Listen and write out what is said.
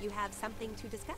you have something to discuss?